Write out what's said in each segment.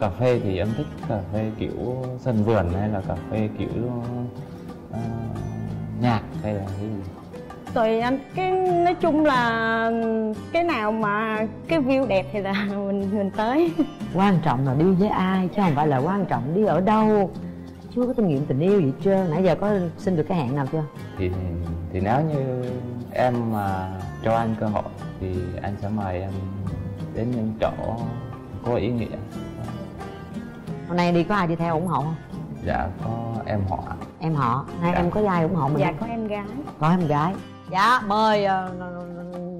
cà phê thì em thích cà phê kiểu sân vườn hay là cà phê kiểu uh, nhạc hay là cái gì? Tùy anh. Cái nói chung là cái nào mà cái view đẹp thì là mình mình tới. Quan trọng là đi với ai chứ không phải là quan trọng đi ở đâu. Chưa có kinh nghiệm tình yêu gì trơn. Nãy giờ có xin được cái hẹn nào chưa? Thì thì nếu như em mà cho anh cơ hội thì anh sẽ mời em đến những chỗ có ý nghĩa hôm nay đi có ai đi theo ủng hộ không? Dạ có em họ. Em họ. Hai Dạ. em có ai ủng hộ mình dạ không? có em gái. Có em gái. Dạ mời ờ,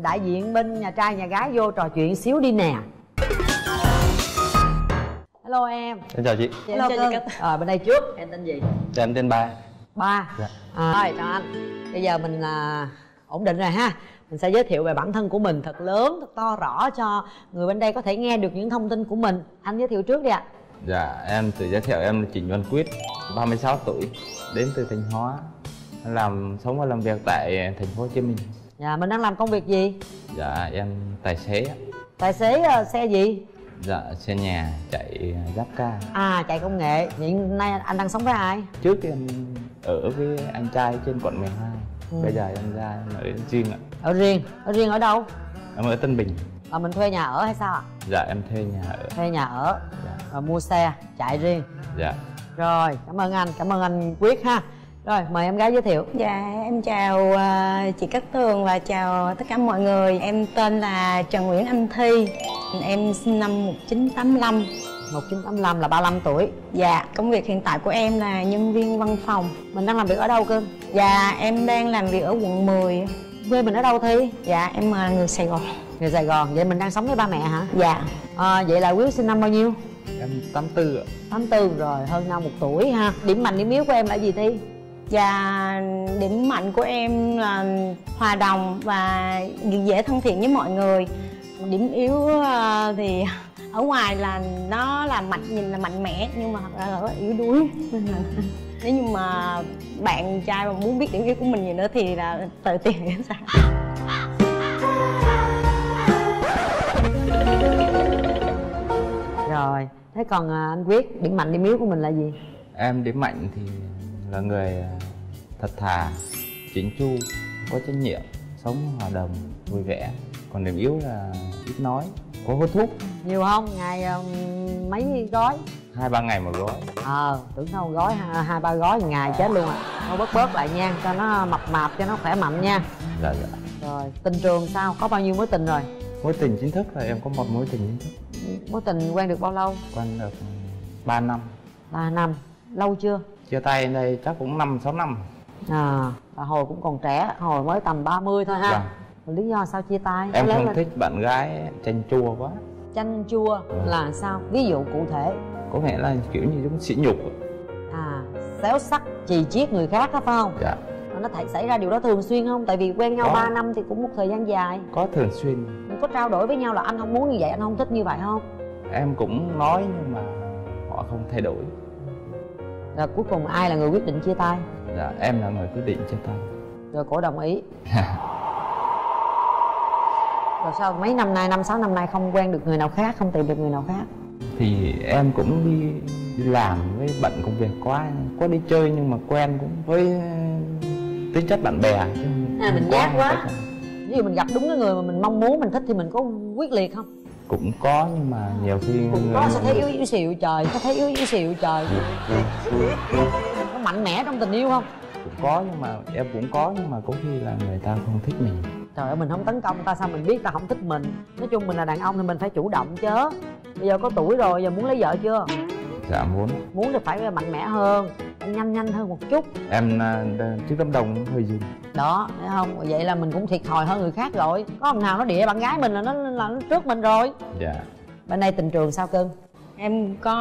đại diện bên nhà trai nhà gái vô trò chuyện xíu đi nè. Hello em. Xin chào chị. Hello chào chị. Cát. ờ bên đây trước. Em tên gì? Dạ em tên ba. Ba. Dạ. à, rồi chào anh. Bây giờ mình à, ổn định rồi ha. Mình sẽ giới thiệu về bản thân của mình thật lớn thật to rõ cho người bên đây có thể nghe được những thông tin của mình. Anh giới thiệu trước đi ạ dạ em tự giới thiệu em là Trịnh Văn Quyết 36 tuổi đến từ Thanh Hóa làm sống và làm việc tại thành phố Hồ Chí Minh. Dạ mình đang làm công việc gì? Dạ em tài xế ạ. tài xế ờ, xe gì? Dạ xe nhà chạy giáp ca. À chạy công nghệ. Hiện nay anh đang sống với ai? Trước em ở với anh trai trên quận 12 Ừ. bây giờ em ra em ở riêng ạ. Ở riêng? Ở riêng ở đâu? Em ở Tân Bình. À, mình thuê nhà ở hay sao ạ? Dạ em thuê nhà ở. Thuê nhà ở. Dạ, và mua xe chạy riêng. Dạ. rồi cảm ơn anh cảm ơn anh quyết ha. Rồi mời em gái giới thiệu. Dạ em chào ờ, chị Cát Tường và chào tất cả mọi người. Em tên là Trần Nguyễn Anh Thi. Em sinh năm 1985 1985 là 35 tuổi. Dạ công việc hiện tại của em là nhân viên văn phòng. Mình đang làm việc ở đâu cưng dạ em đang làm việc ở quận 10 quê mình ở đâu thi? Dạ em là người Sài Gòn. Người sài gòn vậy mình đang sống với ba mẹ hả? Dạ. À, vậy là quyết sinh năm bao nhiêu em 84 ạ. 84 rồi hơn nhau một tuổi ha. Điểm mạnh điểm yếu của em là gì thi? Và điểm mạnh của em là hòa đồng và dễ thân thiện với mọi người. Điểm yếu ờ, thì ở ngoài là nó là mạnh nhìn là mạnh mẽ nhưng mà thật ra là yếu đuối. Nên là nếu như mà bạn trai mà muốn biết điểm yếu của mình gì nữa thì là tự tìm hiểu sao rồi. Thế còn à, anh quyết điểm mạnh điểm yếu của mình là gì? Em điểm mạnh thì là người à, thật thà chỉnh chu có trách nhiệm sống hòa đồng vui vẻ. Còn điểm yếu là ít nói có hút thuốc. Nhiều không? Ngày à, mấy gói? Hai ba ngày một gói. Ờ tưởng đâu gói hai, hai ba gói một ngày chết luôn à thôi bớt bớt lại nha cho nó mập mạp cho nó khỏe mạnh nha. Dạ dạ. Rồi tình trường sao? Có bao nhiêu mối tình rồi? Mối tình chính thức là em có một mối tình chính thức mối tình quen được bao lâu? Quen được 3 năm. Ba năm. Lâu chưa? Chia tay đây chắc cũng năm sáu năm. À và hồi cũng còn trẻ hồi mới tầm 30 thôi ha. Rồi lý do sao chia tay? Em không là thích bạn gái chanh chua quá. Chanh chua là sao? Ví dụ cụ thể. Có nghĩa là kiểu như giống sỉ nhục. À xéo sắc chì chiết người khác đó phải không? Dạ nó thể xảy ra điều đó thường xuyên không? Tại vì quen nhau Có. 3 năm thì cũng một thời gian dài. Có thường xuyên. Có trao đổi với nhau là anh không muốn như vậy anh không thích như vậy không? Em cũng nói nhưng mà họ không thay đổi. Rồi cuối cùng ai là người quyết định chia tay? Dạ em là người quyết định chia tay. Rồi cổ đồng ý. Rồi sao mấy năm nay năm sáu năm nay không quen được người nào khác không tìm được người nào khác? Thì em cũng đi, đi làm với bận công việc quá có đi chơi nhưng mà quen cũng với tính chất bạn bè. Chứ À, mình nhát quá. ví dụ mình gặp đúng cái người mà mình mong muốn mình thích thì mình có quyết liệt không? Cũng có nhưng mà nhiều khi cũng có sẽ thấy yếu yếu xìu trời có thấy yếu yếu xìu trời. Có mạnh mẽ trong tình yêu không? Cũng có nhưng mà em cũng có nhưng mà có khi là người ta không thích mình. Trời ơi mình không tấn công ta sao mình biết ta không thích mình. Nói chung mình là đàn ông thì mình phải chủ động chứ. Bây giờ có tuổi rồi giờ muốn lấy vợ chưa? Dạ muốn. Muốn thì phải mạnh mẽ hơn nhanh nhanh hơn một chút. Em à, trước đám đông hơi dừng. Đó thấy không? Vậy là mình cũng thiệt thòi hơn người khác rồi. Có ông nào nó địa bạn gái mình là nó là nó trước mình rồi. Dạ. Bên đây tình trường sao cưng? Em có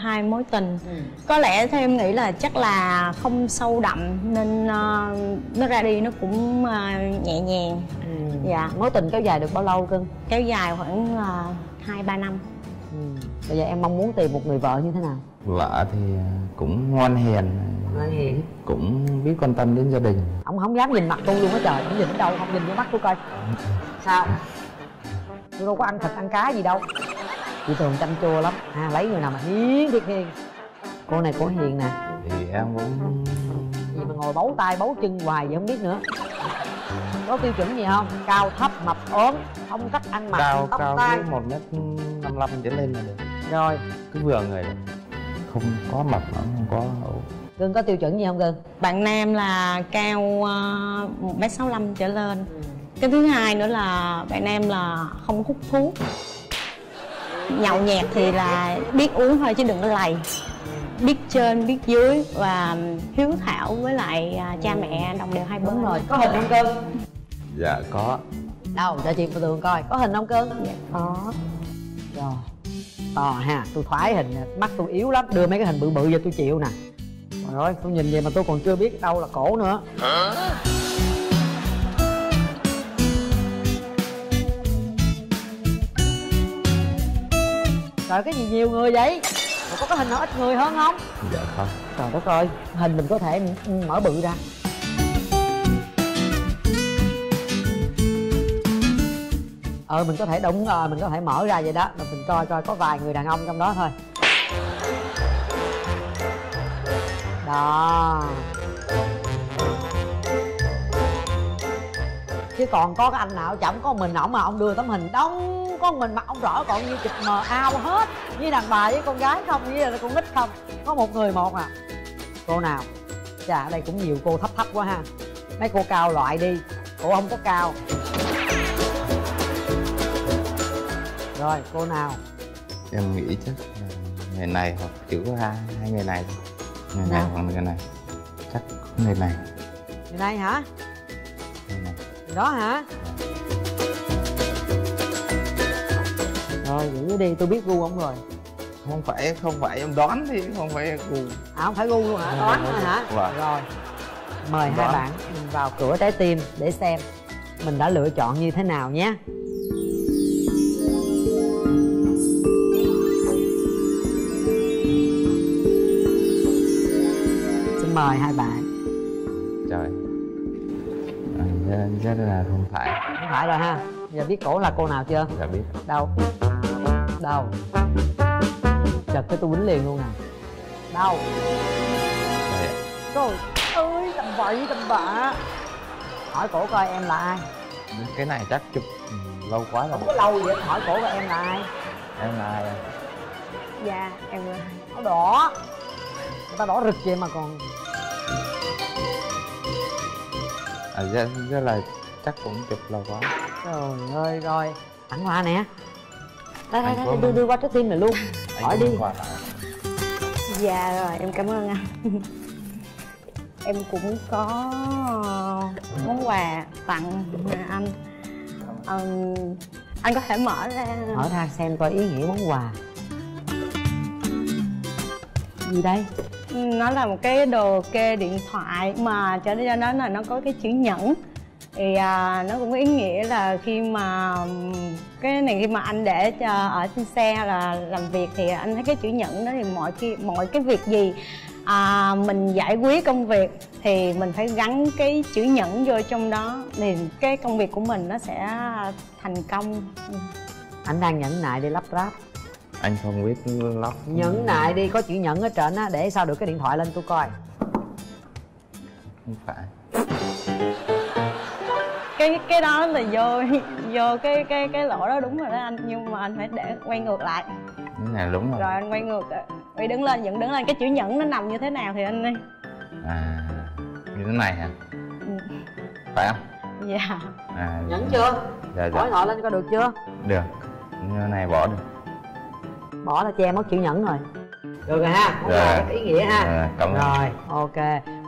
hai mối tình. Có lẽ theo em nghĩ là chắc là không sâu đậm Nên ờ, nó ra đi nó cũng ờ, nhẹ nhàng. Dạ. Mối tình kéo dài được bao lâu cưng? Kéo dài khoảng ờ, hai ba năm ừ. bây giờ em mong muốn tìm một người vợ như thế nào? Vợ thì à, cũng ngoan hiền Ngoan hiền. cũng biết quan tâm đến gia đình. Ông không dám nhìn mặt tôi luôn á trời ông nhìn ở đâu không nhìn vô mắt tôi coi. Sao? Tôi đâu có ăn thịt ăn cá gì đâu. Chị tường chanh chua lắm. Ha lấy người nào mà hiền thiệt hiền. Cô này cô hiền nè. Thì em cũng gì mà ngồi bấu tay bấu chân hoài vậy không biết nữa có tiêu chuẩn gì không? Cao thấp mập ốm phong cách ăn mặc cao tóc cao tai. một mét năm mươi trở lên là được. Rồi. Cứ vừa người được không có mập lắm không có gương có tiêu chuẩn gì không gương bạn nam là cao ờ, một m sáu trở lên. Cái thứ hai nữa là bạn nam là không hút thuốc. Nhậu nhẹt thì là biết uống thôi chứ đừng có lầy. Biết trên biết dưới và hiếu thảo với lại à, cha mẹ đồng đều hai bên. Đúng rồi có hình không cưng dạ có. Đâu cho chị tường coi có hình không cưng? Dạ có. Rồi to ha tôi thoái hình nè, mắt tôi yếu lắm đưa mấy cái hình bự bự vô tôi chịu nè. Rồi tôi nhìn vậy mà tôi còn chưa biết đâu là cổ nữa. Trời cái gì nhiều người vậy? Có cái hình nào ít người hơn không? dạ không Trời đất ơi, hình mình có thể mở bự ra Ờ mình có thể đúng rồi, ờ, mình có thể mở ra vậy đó. Rồi mình coi coi có vài người đàn ông trong đó thôi. Đó. Chứ còn có cái anh nào chẳng có mình ổng mà ông đưa tấm hình đông Có mình mặt ông rõ còn như chụp mờ ao hết. Như đàn bà với con gái không, như là con nít không. Có một người một à. Cô nào? Chà, ở đây cũng nhiều cô thấp thấp quá ha. Mấy cô cao loại đi. Cô không có cao. Rồi, cô nào? em nghĩ chắc là người này hoặc chỉ có hai hai người này người này Nào? hoặc người này chắc người này Người này hả? người này đó hả? Rồi, giữ đi, tôi biết gu ông rồi không phải không phải em đoán thì không phải gu À, không phải gu luôn hả? Đoán thôi hả? Vâng. Rồi Mời hai Đoán. bạn vào cửa trái tim để xem Mình đã lựa chọn như thế nào nhé mời hai bạn trời à, rất, rất là không phải Không phải rồi ha Giờ biết cổ là cô nào chưa? dạ biết Đâu? Đâu? Chật cái tôi quýnh liền luôn nè Đâu? Đây ạ. Trời ơi, tầm bậy tầm bạ Hỏi cổ coi em là ai? cái này chắc chụp ừ, lâu quá rồi Không có lâu vậy, hỏi cổ coi em là ai? em là ai ạ? dạ em là Nó đỏ Người ta đỏ rực vậy mà còn à, rất, rất là chắc cũng chụp lâu quá. Trời ơi, rồi. Tặng quà nè. Đây, đây, đưa, mà. đưa qua trái tim này luôn. Hỏi đi. dạ rồi em cảm ơn anh. Em cũng có món quà tặng anh. Ừm, anh có thể mở ra. Mở ra xem coi ý nghĩa món quà. Gì đây? Nó là một cái đồ kê điện thoại mà cho nên nó là nó có cái chữ nhẫn. Thì à, nó cũng có ý nghĩa là khi mà cái này khi mà anh để cho ở trên xe là làm việc thì anh thấy cái chữ nhẫn đó thì mọi khi mọi cái việc gì à, mình giải quyết công việc thì mình phải gắn cái chữ nhẫn vô trong đó thì cái công việc của mình nó sẽ thành công. Ừ. Anh đang nhẫn nại để lắp ráp anh không biết lóc. Nhẫn nại đi, có chữ nhẫn ở trên á Để sao được cái điện thoại lên tôi coi. Không phải. Cái cái đó là vô vô cái cái cái lỗ đó đúng rồi đó anh nhưng mà anh phải để quay ngược lại. Cái này đúng rồi, rồi anh quay ngược quay đứng lên dựng đứng lên cái chữ nhẫn nó nằm như thế nào thì anh đi à như thế này hả? Ừ. phải không? Dạ. À Nhẫn chưa? dạ Hỏi dạ họ lên coi được chưa? được. Như thế này bỏ được Bỏ là che mất chữ nhẫn rồi. Được rồi ha, món Rồi. quà rất ý nghĩa ha. À, cảm ơn. Rồi, ok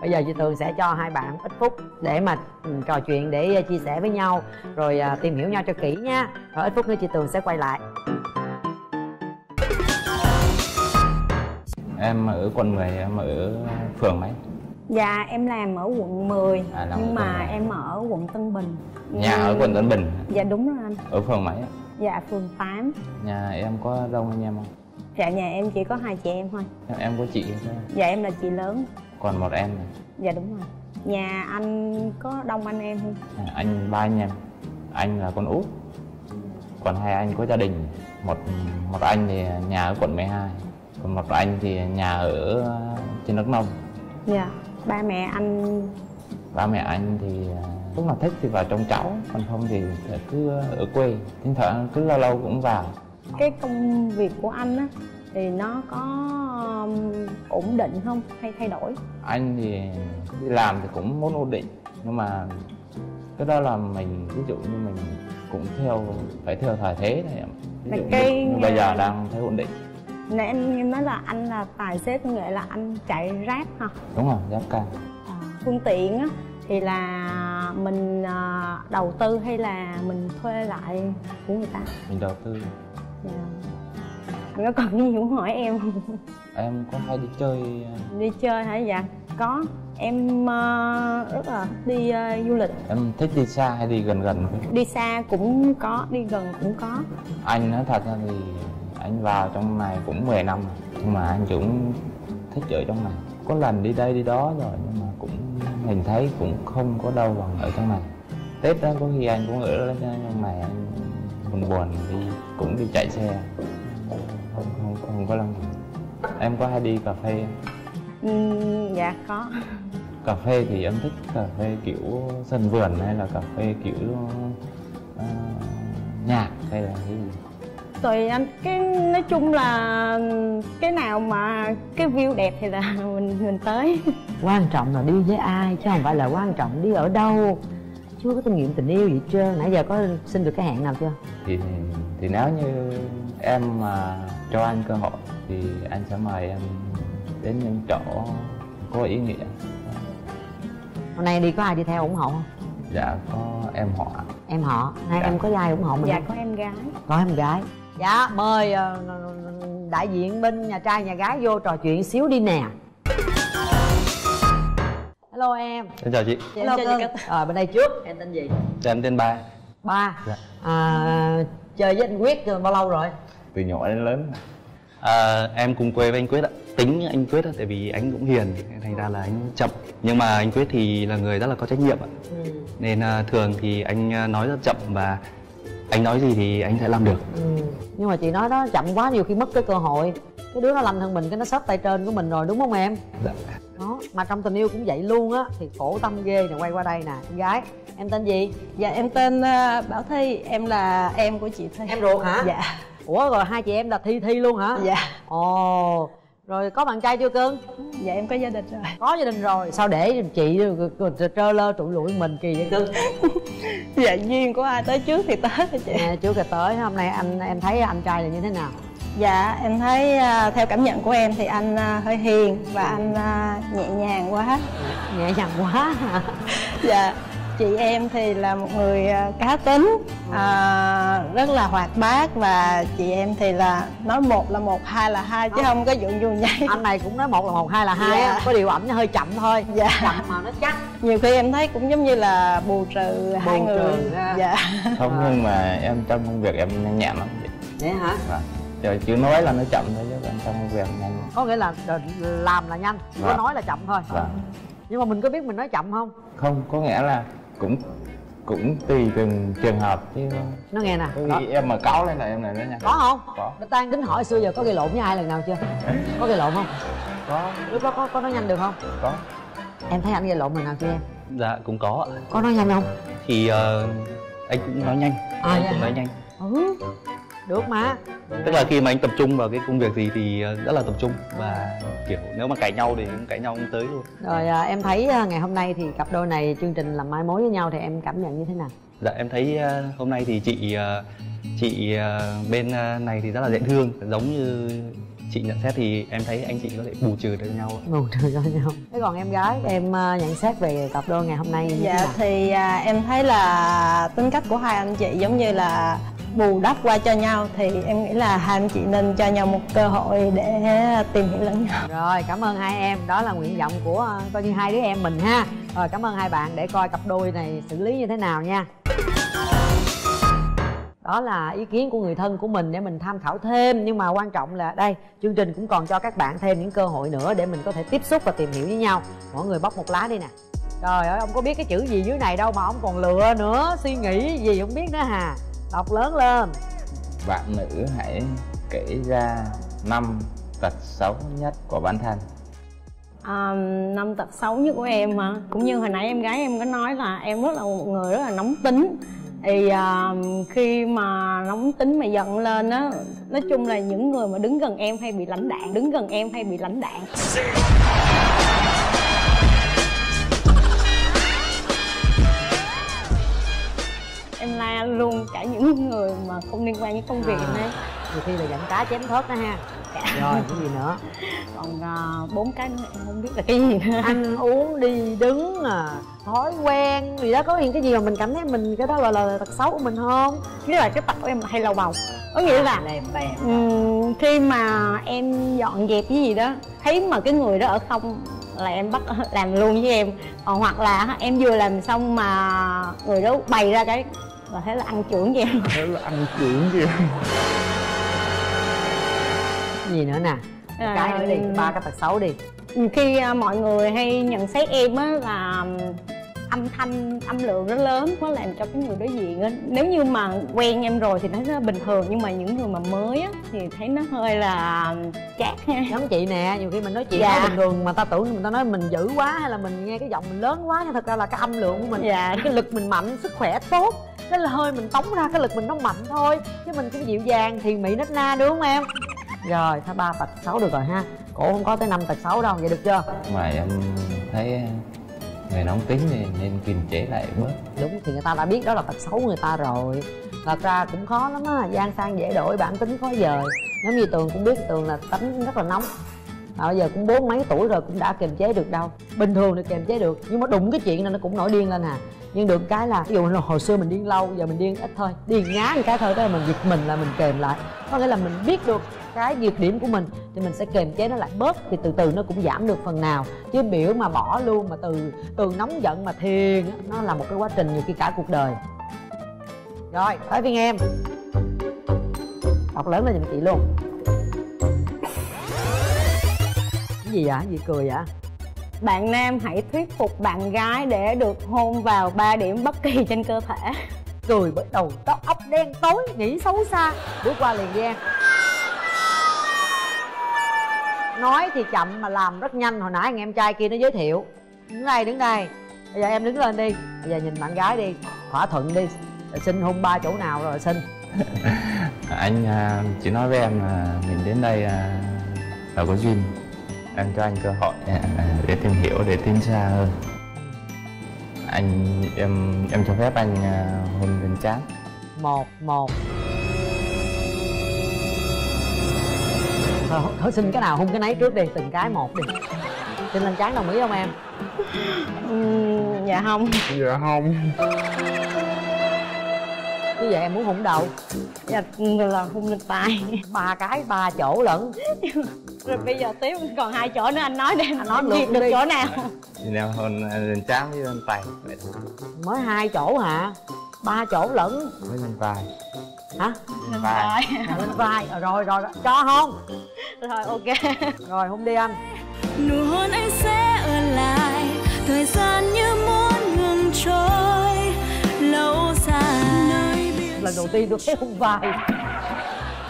Bây giờ chị Tường sẽ cho hai bạn ít phút Để mà ừ, trò chuyện, để uh, chia sẻ với nhau Rồi à, tìm hiểu nhau cho kỹ nha. Rồi ít phút nữa chị Tường sẽ quay lại. Em ở quận 10 em ở phường mấy? Dạ em làm ở quận 10 À, ở nhưng mà 10. em ở quận Tân Bình. Nhà ở quận Tân Bình dạ đúng rồi anh. Ở phường mấy? Dạ phường 8 nhà em có đông anh em không? Dạ nhà em chỉ có hai chị em thôi. Em, có chị thôi dạ em là chị lớn. Còn một em này. dạ đúng rồi. Nhà anh có đông anh em không? À, anh ba anh em. Anh là con út. Còn hai anh có gia đình. Một một anh thì nhà ở quận 12 còn một anh thì nhà ở trên Đắk Nông. Dạ ba mẹ anh. Ba mẹ anh thì à, lúc nào thích thì vào trong cháu còn không thì cứ ở quê. Thỉnh thoảng cứ lâu lâu cũng vào. Cái công việc của anh á thì nó có um, ổn định không? Hay thay đổi? Anh thì đi làm thì cũng muốn ổn định nhưng mà cái đó là mình ví dụ như mình cũng theo phải theo thời thế này ví dụ cái- như, như bây giờ đang thấy ổn định. Nãy em nói là anh là tài xế công nghệ là anh chạy rap hả? Đúng rồi giáp ca À, phương tiện á thì là mình à, đầu tư hay là mình thuê lại của người ta? Mình đầu tư. Dạ. Anh có còn cái gì muốn hỏi em không? Em có hay đi chơi à, đi chơi hả? Dạ có. Em à, rất là đi à, du lịch. Em thích đi xa hay đi gần gần đi xa cũng có đi gần cũng có. Anh nói thật ra thì anh vào trong này cũng 10 năm nhưng mà anh cũng thích ở trong này. Có lần đi đây đi đó rồi nhưng mà mình thấy cũng không có đâu bằng ở trong này. Tết đó có khi anh cũng ở trong này anh buồn buồn đi cũng đi chạy xe. Không không không có lần em có hay đi cà phê? Ừm, dạ có. Cà phê thì em thích cà phê kiểu sân vườn hay là cà phê kiểu ờ, nhạc hay là cái gì tùy anh cái nói chung là cái nào mà cái view đẹp thì là mình mình tới. Quan trọng là đi với ai chứ không phải là quan trọng đi ở đâu. Chưa có kinh nghiệm tình yêu gì trơn. Nãy giờ có xin được cái hẹn nào chưa? Thì thì nếu như em mà cho anh cơ hội thì anh sẽ mời em đến những chỗ có ý nghĩa. Hôm nay đi có ai đi theo ủng hộ không? Dạ có em họ. Em họ. Hai Dạ. em có ai ủng hộ mình dạ không? có em gái. Có em gái dạ mời ờ, đại diện bên nhà trai nhà gái vô trò chuyện xíu đi nè. Hello em. Xin chào chị, hello chào chị. cưng Cát. ờ bên đây trước. Em tên gì? Em tên Ba. Ba. Dạ. à, chơi với anh quyết bao lâu rồi? Từ nhỏ đến lớn. À, Em cùng quê với anh Quyết ạ. Tính anh Quyết á, tại vì anh cũng hiền Thành ra là anh chậm. Nhưng mà anh Quyết thì là người rất là có trách nhiệm ạ. Ừ. Nên à, thường thì anh à, nói rất chậm và anh nói gì thì anh sẽ làm được. Ừ. nhưng mà chị nói đó chậm quá nhiều khi mất cái cơ hội. Cái đứa nó lanh hơn mình cái nó sớt tay trên của mình rồi đúng không em? Dạ. đó mà trong tình yêu cũng vậy luôn á thì khổ tâm ghê nè quay qua đây nè em gái. Em tên gì? Dạ em tên ờ, Bảo Thi, em là em của chị Thi. Em ruột hả? Dạ, ủa rồi hai chị em là thi thi luôn hả? Dạ, ồ rồi có bạn trai chưa cưng? Dạ em có gia đình rồi. Có gia đình rồi. Sao để chị trơ lơ trụi lụi mình kỳ vậy cưng? Dạ duyên của ai tới trước thì tới hả chị? Nè chưa kể tới. Hôm nay anh em thấy anh trai là như thế nào? Dạ em thấy ờ, theo cảm nhận của em thì anh ờ, hơi hiền và anh ờ, nhẹ nhàng quá. Nhẹ nhàng quá Dạ chị em thì là một người ờ, cá tính ờ, rất là hoạt bát và chị em thì là nói một là một hai là hai chứ không có dụng dùng nhảy anh này cũng nói một là một hai là hai Dạ. á có điều ảnh hơi chậm thôi. Dạ. chậm mà nó chắc. Nhiều khi em thấy cũng giống như là bù trừ hai Bù người. trừ ra. dạ. Không nhưng mà em trong công việc em nhanh nhẹn lắm. Vậy hả? Vâng. Giờ chứ nói là nó chậm thôi chứ em trong công việc nhanh. Có nghĩa là đ- làm là nhanh có Vâng. nói là chậm thôi. Và nhưng mà mình có biết mình nói chậm không? Không có nghĩa là cũng cũng tùy từng trường hợp chứ. Nó nghe nè. Có khi em mà cáu lên là em này nó nhanh có không? Có. Người ta tính hỏi xưa giờ có gây lộn với ai lần nào chưa? Có gây lộn không? Có. Lúc đó có, có nói nhanh được không? Có. Em thấy anh gây lộn lần nào chưa em? Dạ cũng có có nói nhanh không? Thì ờ, anh cũng nói nhanh. À, Anh dạ cũng nói nhanh. Ừ được mà. Tức là khi mà anh tập trung vào cái công việc gì thì ờ, rất là tập trung Và kiểu nếu mà cãi nhau thì cũng cãi nhau cũng tới luôn. Rồi à, em thấy à, ngày hôm nay thì cặp đôi này chương trình làm mai mối với nhau thì em cảm nhận như thế nào? Dạ em thấy ờ, hôm nay thì chị ờ, chị ờ, bên ờ, này thì rất là dễ thương giống như chị nhận xét thì em thấy anh chị có thể bù trừ được nhau bù trừ cho nhau. Thế còn em gái em nhận xét về cặp đôi ngày hôm nay như thế Dạ nào? thì à, em thấy là tính cách của hai anh chị giống như là bù đắp qua cho nhau thì em nghĩ là hai anh chị nên cho nhau một cơ hội để tìm hiểu lẫn nhau. rồi, cảm ơn hai em. Đó là nguyện vọng của ờ, coi như hai đứa em mình ha. Rồi, cảm ơn hai bạn để coi cặp đôi này xử lý như thế nào nha. Đó là ý kiến của người thân của mình để mình tham khảo thêm. Nhưng mà quan trọng là, đây, chương trình cũng còn cho các bạn thêm những cơ hội nữa để mình có thể tiếp xúc và tìm hiểu với nhau. Mỗi người bóc một lá đi nè. Trời ơi, ông có biết cái chữ gì dưới này đâu mà ông còn lựa nữa, suy nghĩ gì không biết nữa hà đọc lớn lên. Bạn nữ hãy kể ra năm tật xấu nhất của bản thân. À, năm tật xấu nhất của em hả? Cũng như hồi nãy em gái em có nói là em rất là một người rất là nóng tính. Thì à, khi mà nóng tính mà giận lên á nói chung là những người mà đứng gần em hay bị lãnh đạn đứng gần em hay bị lãnh đạn em la luôn cả những người mà không liên quan đến công việc À. này nhiều khi là giận cá chém thớt đó ha. Rồi cái gì nữa? Còn à, bốn cái nữa em không biết là cái gì nữa. Ăn uống đi đứng à thói quen gì đó. Có những cái gì mà mình cảm thấy mình cái đó gọi là tật xấu của mình không? Với là cái tật của em hay lau bầu. Có nghĩa là ừm, khi mà em dọn dẹp cái gì đó thấy mà cái người đó ở không là em bắt làm luôn với em. Còn hoặc là em vừa làm xong mà người đó bày ra cái là thế là ăn trưởng với em thế là ăn trưởng kìa gì nữa nè? Cái nữa đi ba cái tật xấu đi. Khi à, mọi người hay nhận xét em á là âm thanh âm lượng nó lớn nó làm cho cái người đối diện á. Nếu như mà quen em rồi thì thấy nó bình thường nhưng mà những người mà mới á thì thấy nó hơi là chát ha. Giống chị nè nhiều khi mình nói chuyện Dạ. nói bình thường mà ta tưởng người ta nói mình dữ quá hay là mình nghe cái giọng mình lớn quá nhưng thật ra là cái âm lượng của mình Dạ. cái lực mình mạnh sức khỏe tốt cái hơi mình tống ra cái lực mình nó mạnh thôi chứ mình cũng dịu dàng thì mỹ nết na đúng không em? Rồi thôi ba tật xấu được rồi ha. Cổ không có tới năm tật xấu đâu vậy được chưa? Mà em thấy người nóng tính thì nên kiềm chế lại bớt. Đúng thì người ta đã biết đó là tật xấu người ta rồi. Thật ra cũng khó lắm á gian sang dễ đổi bản tính khó dời. Giống như tường cũng biết tường là tính rất là nóng. Mà bây giờ cũng bốn mấy tuổi rồi cũng đã kiềm chế được đâu. Bình thường thì kiềm chế được nhưng mà đụng cái chuyện này nó cũng nổi điên lên à nhưng được cái là, ví dụ là hồi xưa mình điên lâu, giờ mình điên ít thôi. Điên ngá một cái thôi đó là mình giật mình là mình kèm lại. Có nghĩa là mình biết được cái nhược điểm của mình, thì mình sẽ kềm chế nó lại bớt, thì từ từ nó cũng giảm được phần nào. Chứ biểu mà bỏ luôn, mà từ từ nóng giận mà thiền nó là một cái quá trình nhiều khi cả cuộc đời. Rồi, tới viên em. Đọc lớn lên giùm chị luôn. Cái gì vậy? Gì cười vậy? Bạn nam hãy thuyết phục bạn gái để được hôn vào 3 điểm bất kỳ trên cơ thể. Cười bắt đầu tóc óc đen tối nghĩ xấu xa. Bước qua liền em nói thì chậm mà làm rất nhanh. Hồi nãy anh em trai kia nó giới thiệu. Đứng đây đứng đây. Bây giờ em đứng lên đi. Bây giờ nhìn bạn gái đi. Thỏa thuận đi. Rồi xin hôn ba chỗ nào rồi xin. Anh à, chỉ nói với em là mình đến đây à, là có duyên em cho anh cơ hội à, để tìm hiểu để tiến xa hơn. Anh em em cho phép anh à, hôn lên trán một một. Thôi, thôi xin cái nào hôn cái nấy trước đi từng cái một đi. Xin lên trán đồng ý không em? Ừm, dạ không. Dạ không như vậy em muốn hôn đầu dạ là hôn lên tay. Ba cái ba chỗ lẫn rồi bây giờ tiếp còn hai chỗ nữa anh nói đi. Anh nói việc được đi. chỗ nào? Thì em hôn lên trán với lên tay. Mới hai chỗ hả? Ba chỗ lẫn với lên vai. Hả? Lên vai. À, lên vai. Rồi rồi rồi. Cho không rồi ok. Rồi hôn đi anh. Nụ hôn anh sẽ ở lại. Thời gian như muốn ngừng trôi lần đầu tiên tôi thấy hung vai.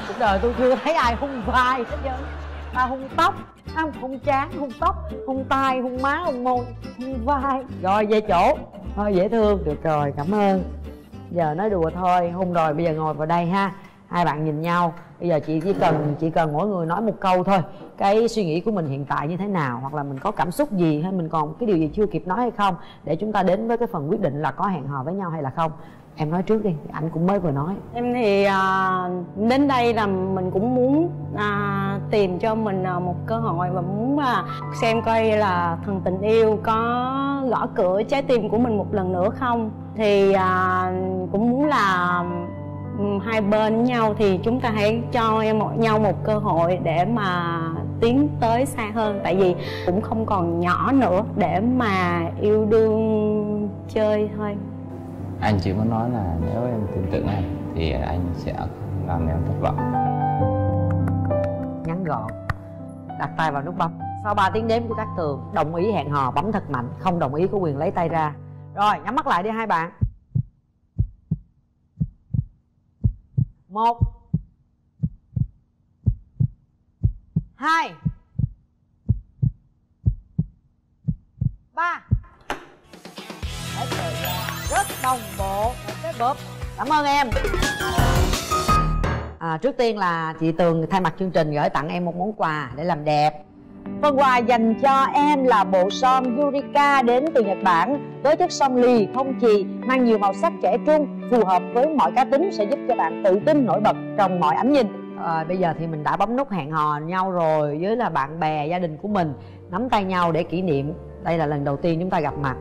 Cuộc đời tôi chưa thấy ai hung vai hết trơn. Ta hung tóc. Không hung trán, hung tóc, hung tai, hung má, hung môi, hung vai. Rồi, về chỗ. Thôi, dễ thương. Được rồi, cảm ơn. Giờ nói đùa thôi. Hung rồi, bây giờ ngồi vào đây ha. Hai bạn nhìn nhau. Bây giờ chị chỉ cần chỉ cần mỗi người nói một câu thôi. Cái suy nghĩ của mình hiện tại như thế nào? Hoặc là mình có cảm xúc gì? Hay mình còn cái điều gì chưa kịp nói hay không? Để chúng ta đến với cái phần quyết định là có hẹn hò với nhau hay là không em nói trước đi anh cũng mới vừa nói. Em thì à, đến đây là mình cũng muốn à, tìm cho mình à, một cơ hội và muốn à, xem coi là thần tình yêu có gõ cửa trái tim của mình một lần nữa không. Thì à, cũng muốn là ừ, hai bên với nhau thì chúng ta hãy cho em một nhau một cơ hội để mà tiến tới xa hơn. Tại vì cũng không còn nhỏ nữa để mà yêu đương chơi thôi anh chỉ muốn nói là nếu em tin tưởng anh thì anh sẽ làm em thất vọng. Ngắn gọn, đặt tay vào nút bấm. Sau 3 tiếng đếm của các tường đồng ý hẹn hò, bấm thật mạnh, không đồng ý có quyền lấy tay ra. Rồi, nhắm mắt lại đi hai bạn. Một, hai, ba rất đồng bộ. Một cái bóp cảm ơn em. À, trước tiên là chị tường thay mặt chương trình gửi tặng em một món quà để làm đẹp. Phần quà dành cho em là bộ son Yurika đến từ Nhật Bản với chất son lì không chì mang nhiều màu sắc trẻ trung phù hợp với mọi cá tính sẽ giúp cho bạn tự tin nổi bật trong mọi ánh nhìn. À, bây giờ thì mình đã bấm nút hẹn hò nhau rồi với là bạn bè gia đình của mình nắm tay nhau để kỷ niệm. Đây là lần đầu tiên chúng ta gặp mặt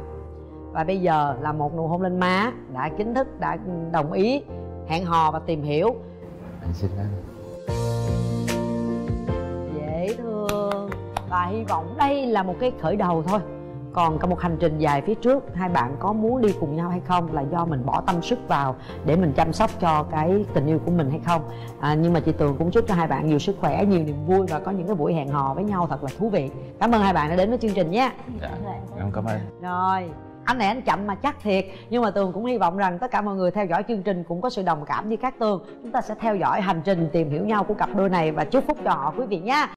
và bây giờ là một nụ hôn lên má đã chính thức đã đồng ý hẹn hò và tìm hiểu. Anh xin anh dễ thương. Và hy vọng đây là một cái khởi đầu thôi. Còn có một hành trình dài phía trước hai bạn có muốn đi cùng nhau hay không là do mình bỏ tâm sức vào để mình chăm sóc cho cái tình yêu của mình hay không. À, nhưng mà chị tường cũng chúc cho hai bạn nhiều sức khỏe nhiều niềm vui và có những cái buổi hẹn hò với nhau thật là thú vị. Cảm ơn hai bạn đã đến với chương trình nhé. Dạ em cảm ơn. Rồi anh này anh chậm mà chắc thiệt. Nhưng mà tường cũng hy vọng rằng tất cả mọi người theo dõi chương trình cũng có sự đồng cảm như các tường. Chúng ta sẽ theo dõi hành trình tìm hiểu nhau của cặp đôi này và chúc phúc cho họ, quý vị nhé